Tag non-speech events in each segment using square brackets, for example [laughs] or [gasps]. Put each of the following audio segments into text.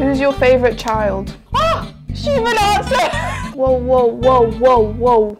Who's your favorite child? Ah! She even answered! [laughs] Whoa, whoa, whoa, whoa, whoa.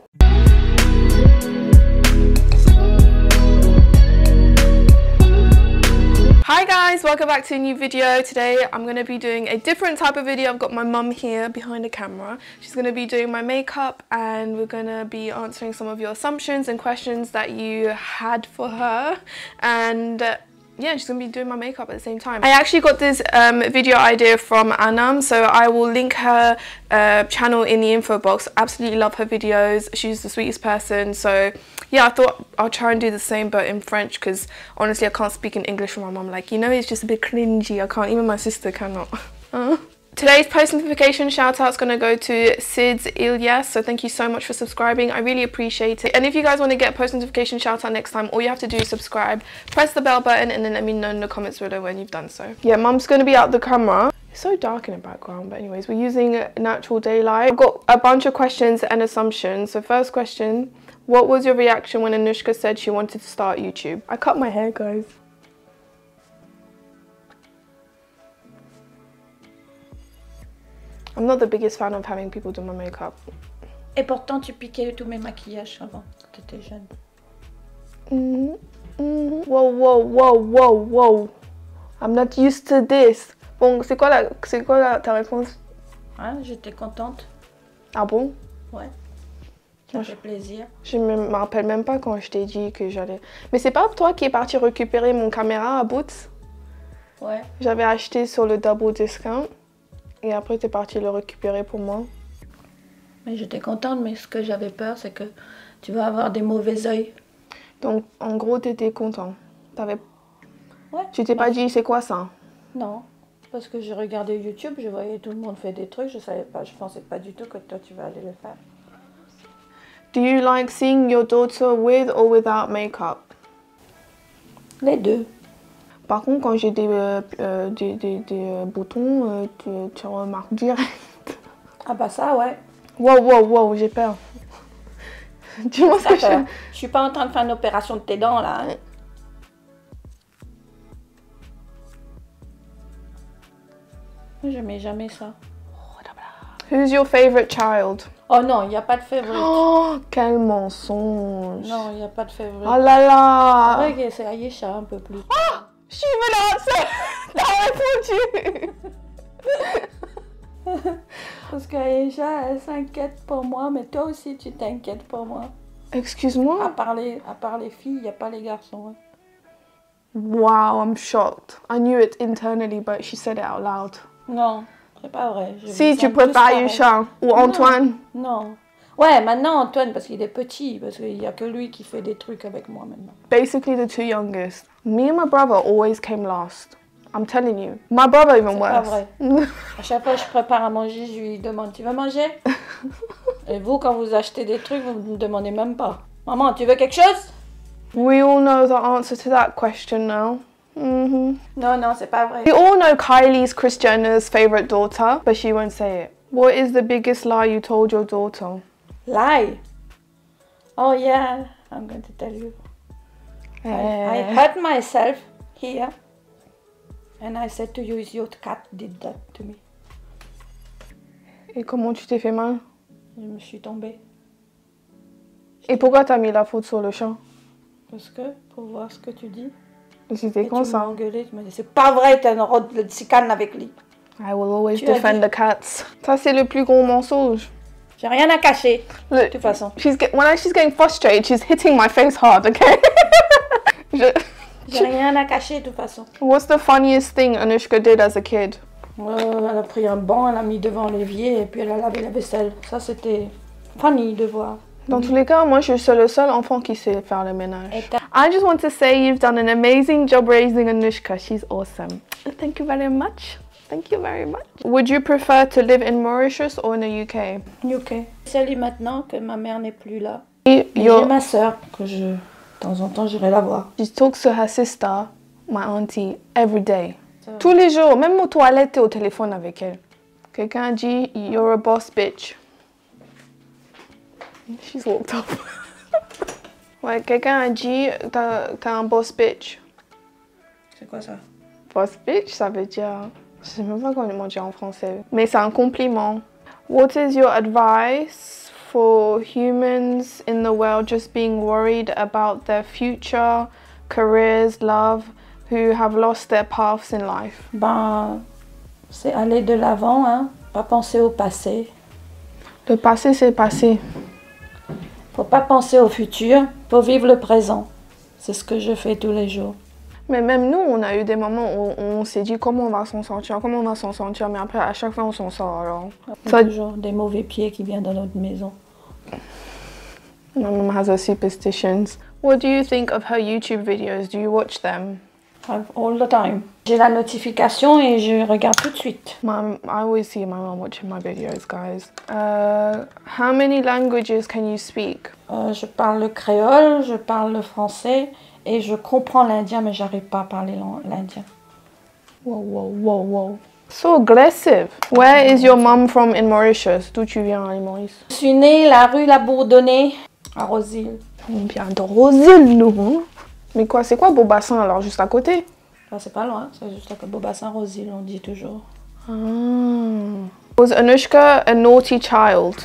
Hi guys, welcome back to a new video. Today I'm going to be doing a different type of video. I've got my mum here behind the camera. She's going to be doing my makeup and we're going to be answering some of your assumptions and questions that you had for her. And yeah, she's gonna be doing my makeup at the same time. I actually got this um, video idea from Anam, so I will link her uh, channel in the info box. Absolutely love her videos. She's the sweetest person. So yeah, I thought I'll try and do the same but in French because honestly I can't speak in English with my mom. Like, you know, it's just a bit cringy. I can't, even my sister cannot. [laughs] Today's post notification shout out is going to go to Sids Ilyas. So thank you so much for subscribing. I really appreciate it. And if you guys want to get post notification shout out next time, all you have to do is subscribe, press the bell button, and then let me know in the comments below when you've done so. Yeah, mum's going to be out the camera. It's so dark in the background, but anyways, we're using natural daylight. I've got a bunch of questions and assumptions. So first question, what was your reaction when Anushka said she wanted to start YouTube? I cut my hair, guys. I'm not the biggest fan of having people do my makeup. Et pourtant, tu piquais tous mes maquillages avant, quand tu étais jeune. Mm -hmm. Wow, wow, wow, wow, wow. I'm not used to this. Bon, c'est quoi, la, c'est quoi la, ta réponse? Ah, J'étais contente. Ah bon? Ouais. Ça fait plaisir. Je me, me rappelle même pas quand je t'ai dit que j'allais... Mais c'est pas toi qui es parti récupérer mon caméra à Boots? Ouais. J'avais acheté sur le double discount. Et après, tu es parti le récupérer pour moi. Mais j'étais contente, mais ce que j'avais peur, c'est que tu vas avoir des mauvais oeils. Donc, en gros, tu étais content. Avais... Ouais. Tu t'es pas dit, c'est quoi ça? Non, parce que j'ai regardé YouTube, je voyais tout le monde faire des trucs, je savais pas, je pensais pas du tout que toi, tu vas aller le faire. Do you like seeing your daughter with or without makeup? Les deux. Par contre, quand j'ai des, euh, euh, des, des, des euh, boutons, tu, tu, remarques direct. [laughs] Ah bah ça, ouais. Wow, wow, wow, j'ai peur. [laughs] vois ce que je... Je suis pas en train de faire une opération de tes dents, là. Hein. Je mets jamais ça. Who's your favorite child? Oh non, il n'y a pas de favorite. Oh, quel mensonge. Non, il n'y a pas de favorite. Oh là là. C'est vrai que c'est Aïcha un peu plus. Oh She even answered. T'as répondu. Parce qu'Aïcha, elle s'inquiète pour moi, mais toi aussi, tu t'inquiètes pour moi. Excuse-moi? À part les, à part les filles, il n'y a pas les garçons. Hein. Wow, I'm shocked. I knew it internally, but she said it out loud. Non, c'est pas vrai. Je si, tu préfères Aïcha ou Antoine. Non. Ouais, maintenant Antoine, parce qu'il est petit, parce qu'il n'y a que lui qui fait des trucs avec moi maintenant. Basically the two youngest. Me and my brother always came last. I'm telling you. My brother even worse. Pas vrai. [laughs] à chaque fois que je prépare à manger, je lui demande Tu veux manger [laughs] Et vous, quand vous achetez des trucs, vous ne me demandez même pas. Maman, tu veux quelque chose We all know the answer to that question now. Mm -hmm. Non, non, c'est pas vrai. We all know Kylie's Kris Jenner's favorite daughter, but she won't say it. What is the biggest lie you told your daughter? Lie. Oh yeah, I'm going to tell you. I, I eh. hurt myself here. And I said to you, is your cat did that to me. Et comment tu t'es fait mal? Je me suis tombée. Et pourquoi t'as mis la faute sur le chat Parce que, pour voir ce que tu dis. C'était quand ça? engueulé, tu m'as dit, c'est pas vrai, t'as une robe de chicane avec lui. I will always tu defend the cats. Ça, c'est le plus gros mensonge. J'ai rien à cacher. de toute façon. She's get, when she's getting frustrated, she's hitting my face hard, okay? [laughs] Je... J'ai rien à cacher de toute façon. What's the funniest thing Anushka did as a kid? Euh, elle a pris un banc, elle l'a mis devant l'évier et puis elle a lavé la vaisselle. Ça, c'était funny de voir. Dans tous les cas, moi, je suis le seul enfant qui sait faire le ménage. I just want to say you've done an amazing job raising Anushka. She's awesome. Thank you very much. Thank you very much. Would you prefer to live in Mauritius or in the UK? UK. Salut maintenant que ma mère n'est plus là. Et j'ai ma soeur que je, de temps en temps, j'irai la voir. She talks to her sister, my auntie, every day. Tous les jours, même aux toilettes et au téléphone avec elle. Quelqu'un a dit, you're a boss bitch. She's walked up. [laughs] ouais, quelqu'un a dit, t'as un boss bitch. C'est quoi ça? Boss bitch, ça veut dire Je sais même pas comment dire en français. Mais c'est un compliment. What is your advice for humans in the world just being worried about their future, careers, love, who have lost their paths in life? Ben, c'est aller de l'avant, hein. Pas penser au passé. Le passé, c'est passé. Faut pas penser au futur, faut vivre le présent. C'est ce que je fais tous les jours. Mais même nous, on a eu des moments où on s'est dit comment on va s'en sortir, comment on va s'en sortir, mais après, à chaque fois, on s'en sort alors. Il y a toujours des mauvais pieds qui viennent dans notre maison. My mom has her superstitions. What do you think of her YouTube videos? Do you watch them? All the time. J'ai la notification et je regarde tout de suite. Mom, I always see my mom watching my videos, guys. Uh, how many languages can you speak? Euh, je parle le créole, je parle le français et je comprends l'indien, mais j'arrive pas à parler l'indien. Wow, wow, wow, wow. So aggressive. Where is your mom from in Mauritius? D'où tu viens, à Maurice? Je suis née la rue La Bourdonnais, à Rosil. On vient de Rosil, nous. Hein? Mais quoi, c'est quoi Beaubassin alors, juste à côté? Ah, C'est pas loin, c'est juste à côté. Beaubassin, Rosil, on dit toujours. Ah. Was Anushka a naughty child?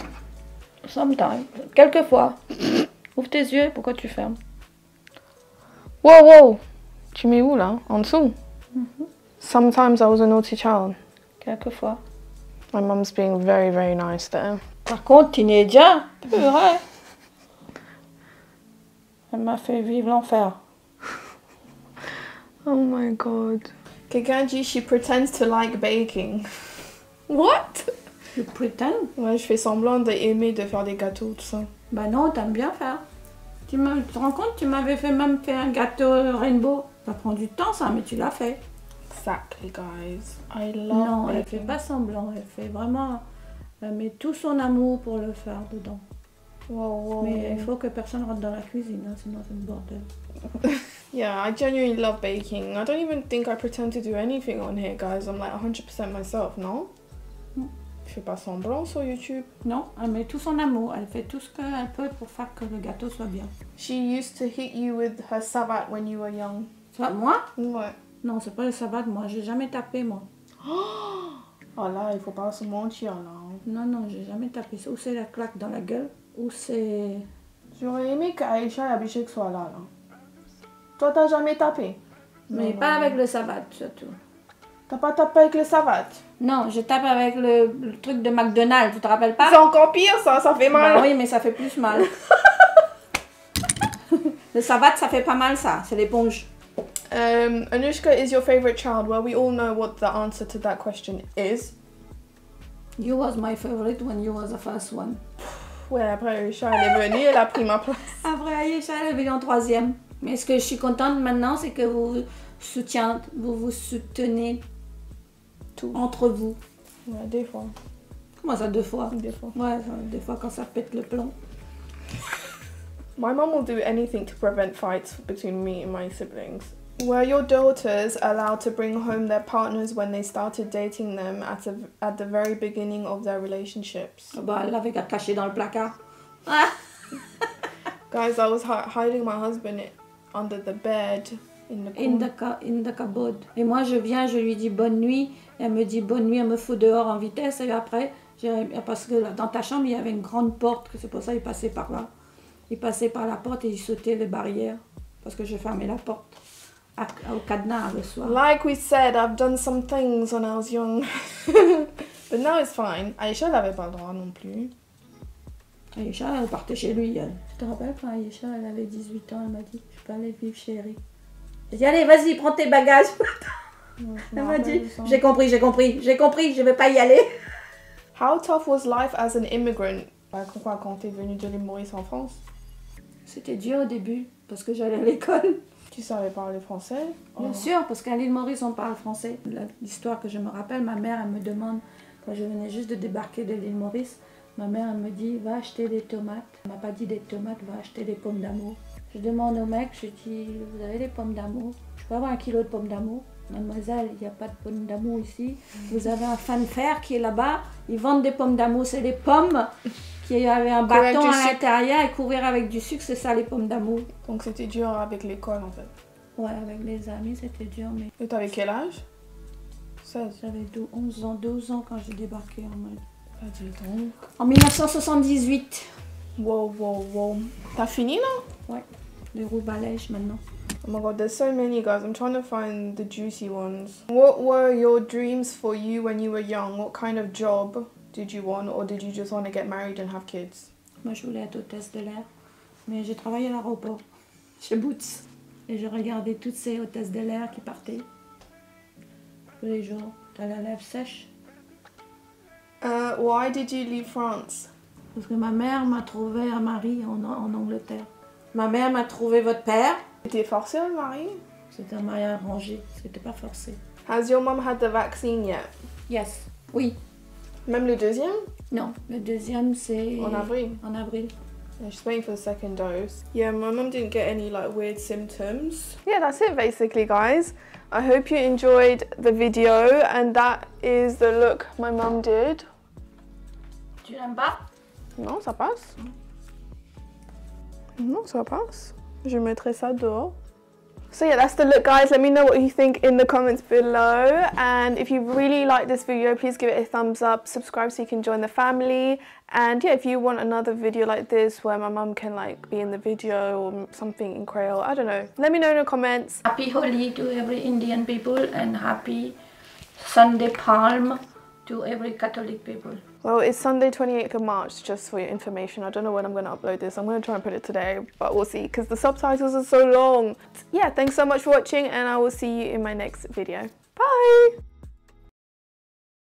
Sometimes. Quelquefois. [coughs] Ouvre tes yeux, pourquoi tu fermes? Wow, wow Tu mets où là? En dessous? Mm -hmm. Sometimes I was a naughty child. Quelquefois. My mom's being very, very nice there. Par contre, teenager, purée. Elle m'a fait vivre l'enfer. [laughs] oh my god. Quelqu'un dit she pretends to like baking. [laughs] What? Je pretend? Ouais, je fais semblant d'aimer de faire des gâteaux, tout ça. Bah non, t'aimes bien faire. Tu, tu te rends compte, tu m'avais fait même fait un gâteau rainbow. Ça prend du temps ça, mais tu l'as fait. Exactly, guys. I love Non, elle fait pas semblant. Elle fait vraiment... Elle met tout son amour pour le faire dedans. Wow, wow. Mais il faut que personne rentre dans la cuisine, hein, sinon c'est le bordel. [laughs] yeah, I genuinely love baking. I don't even think I pretend to do anything on here, guys. I'm like 100% myself, no? Je fais pas semblant sur YouTube? Non, elle met tout son amour. Elle fait tout ce qu'elle peut pour faire que le gâteau soit bien. She used to hit you with her savate when you were young. Ça, moi? Ouais. Non, c'est pas le savate, moi. J'ai jamais tapé, moi. [gasps] Oh là, il faut pas se mentir, là. Non, non, j'ai jamais tapé. Ou c'est la claque dans la gueule, ou c'est... J'aurais aimé qu'Aïcha et Abhishek soient là, là. Toi, t'as jamais tapé? Mais non, pas non. avec le savate, surtout. T'as pas tapé avec le savate? Non, je tape avec le, le, truc de McDonald's, tu te rappelles pas? C'est encore pire ça, ça fait mal. Bah oui, mais ça fait plus mal. [laughs] le savate, ça fait pas mal ça, c'est l'éponge. Um, Anushka is your favorite child. Well, we all know what the answer to that question is. You was my favorite when you was the first one. Ouais, après Aisha, elle est venue, elle a pris ma place. [laughs] Après Aisha, elle est venue en troisième. Mais ce que je suis contente maintenant, c'est que vous soutiens, vous vous soutenez tout entre vous. Ouais, des fois. Comment ça, deux fois Des fois. Ouais, des fois quand ça pète le plomb. [laughs] My mom will do anything to prevent fights between me and my siblings. Were your daughters allowed to bring home their partners when they started dating them at, a, at the very beginning of their relationships? Oh bah, elle l'avait caché dans le placard. Ah! [laughs] Guys, I was hi hiding my husband under the bed in the, in the, cupboard. Et moi, je viens, je lui dis bonne nuit. Elle me dit bonne nuit, elle me fout dehors en vitesse. Et après, parce que dans ta chambre, il y avait une grande porte, c'est pour ça qu'il passait par là. Il passait par la porte et il sautait les barrières. Parce que je fermais la porte. au cadenas le soir. Like we said, I've done some things when I was young. [laughs] But now it's fine. Aïcha n'avait pas le droit non plus. Aïcha, elle partait chez lui. Elle. Je te rappelle quand Aïcha, elle avait 18 ans, elle m'a dit, je peux aller vivre chez Eric. J'ai dit, allez, vas-y, prends tes bagages. [laughs] Ouais, elle m'a dit, j'ai compris, j'ai compris, j'ai compris, je vais pas y aller. How tough was life as an immigrant? Pourquoi quand t'es venu de l'île Maurice en France? C'était dur au début, parce que j'allais à l'école. Tu savais parler français? Bien oh. sûr, parce qu'à l'île Maurice, on parle français. L'histoire que je me rappelle, ma mère, elle me demande, quand je venais juste de débarquer de l'île Maurice, ma mère, elle me dit, va acheter des tomates. Elle m'a pas dit des tomates, va acheter des pommes d'amour. Je demande au mec, je dis, vous avez des pommes d'amour? Je peux avoir un kilo de pommes d'amour? Mademoiselle, il n'y a pas de pommes d'amour ici. Vous avez un fan fer qui est là-bas. Ils vendent des pommes d'amour. C'est des pommes qui avaient un bâton à l'intérieur et couvrir avec du sucre. C'est ça les pommes d'amour. Donc c'était dur avec l'école en fait Ouais, avec les amis c'était dur. Mais... Et t'avais quel âge? 16. J'avais 11 ans, 12 ans quand j'ai débarqué en mode. Tout. En 1978. Wow, wow, wow. T'as fini là? Ouais, les roues balèches maintenant. Oh my god, there's so many guys. I'm trying to find the juicy ones. What were your dreams for you when you were young? What kind of job did you want or did you just want to get married and have kids? Moi, je voulais être hôtesse de l'air, mais j'ai travaillé à l'aéroport, chez Boots. Et je regardais toutes ces hôtesses de l'air qui partaient tous les jours. T'as la lèvre sèche. Uh, why did you leave France? Parce que ma mère m'a trouvé un mari en, en Angleterre. Ma mère m'a trouvé votre père. T'es forcé à marier? C'était un mariage arrangé, c'était pas forcé. Has your mum had the vaccine yet? Yes. Oui. Même le deuxième? Non, le deuxième c'est En avril. en avril. Yeah, she's waiting for the second dose. Yeah, my mum didn't get any like weird symptoms. Yeah, that's it basically, guys. I hope you enjoyed the video and that is the look my mum did. Tu l'aimes pas? Non, ça passe. Non, ça passe. Je mettrai ça dehors. So yeah, that's the look guys. Let me know what you think in the comments below. And if you really like this video, please give it a thumbs up, subscribe so you can join the family. And yeah, if you want another video like this where my mum can like be in the video or something in Creole, I don't know. Let me know in the comments. Happy Holi to every Indian people and happy Sunday Palm to every Catholic people. Well, it's Sunday 28th of March, just for your information. I don't know when I'm going to upload this. I'm going to try and put it today, but we'll see because the subtitles are so long. Yeah, thanks so much for watching and I will see you in my next video. Bye!